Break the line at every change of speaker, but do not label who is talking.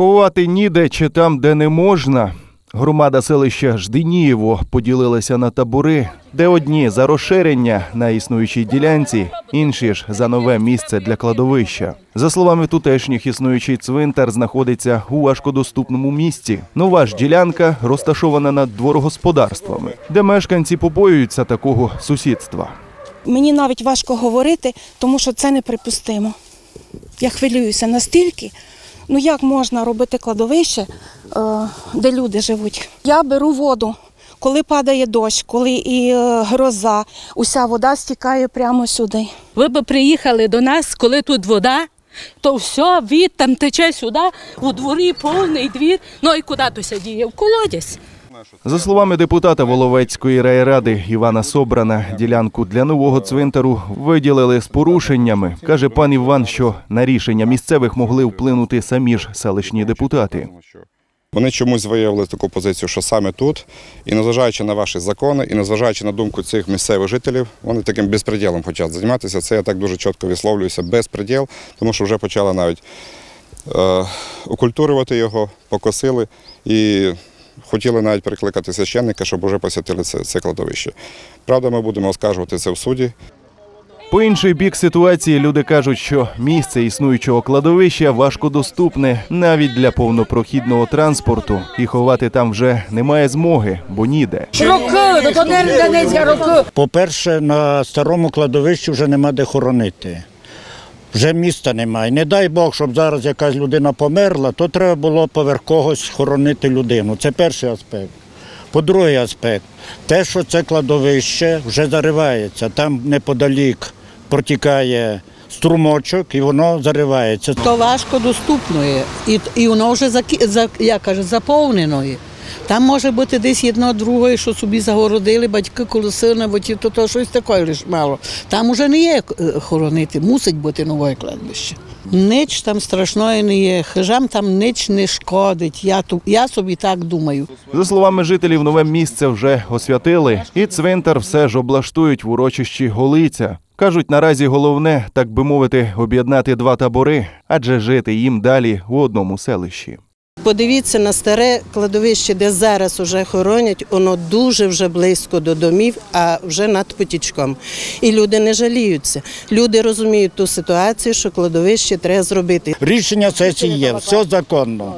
Ховати ніде чи там, де не можна. Громада селища Ждинієво поділилася на табори, де одні за розширення на існуючій ділянці, інші ж за нове місце для кладовища. За словами тутешніх, існуючий цвинтар знаходиться у важкодоступному місці. Нова ж ділянка розташована над дворогосподарствами, де мешканці побоюються такого сусідства.
Мені навіть важко говорити, тому що це неприпустимо. Я хвилююся настільки. Ну як можна робити кладовище, е, де люди живуть? Я беру воду, коли падає дощ, коли і е, гроза, уся вода стікає прямо сюди.
Ви б приїхали до нас, коли тут вода, то все, від там тече сюди, у дворі повний двір. Ну і куди то сядіє? В колодязь.
За словами депутата Воловецької райради Івана Собрана, ділянку для нового цвинтару виділили з порушеннями. Каже пан Іван, що на рішення місцевих могли вплинути самі ж селищні депутати.
Вони чомусь виявили таку позицію, що саме тут, і незважаючи на ваші закони, і незважаючи на думку цих місцевих жителів, вони таким безпреділом хочуть займатися. Це я так дуже чітко висловлююся, безпреділ, тому що вже почали навіть е, окультурювати його, покосили і хотіли навіть перекликати священника, щоб вже посвятили це, це кладовище. Правда, ми будемо оскаржувати це в суді.
По інший бік ситуації люди кажуть, що місце існуючого кладовища важкодоступне навіть для повнопрохідного транспорту, і ховати там вже немає змоги, бо ніде.
Роки, то не Донецька роки.
По-перше, на старому кладовищі вже нема де хоронити. Вже міста немає. Не дай Бог, щоб зараз якась людина померла, то треба було поверх когось хоронити людину. Це перший аспект. По-другий аспект, те, що це кладовище вже заривається. Там неподалік протікає струмочок і воно заривається.
То важко доступно є. І, і воно вже заки- за, як каже, заповнено. Там може бути десь одно друге, що собі загородили батьки коло сина, бо ті, то, то щось таке лише мало. Там уже не є е, хоронити, мусить бути нове кладбище. Нич там страшної не є, хижам там нич не шкодить. Я, я собі так думаю.
За словами жителів, нове місце вже освятили, і цвинтар все ж облаштують в урочищі Голиця. Кажуть, наразі головне, так би мовити, об'єднати два табори, адже жити їм далі у одному селищі.
Подивіться на старе кладовище, де зараз уже хоронять, воно дуже вже близько до домів, а вже над потічком. І люди не жаліються. Люди розуміють ту ситуацію, що кладовище треба зробити.
Рішення сесії є, все законно.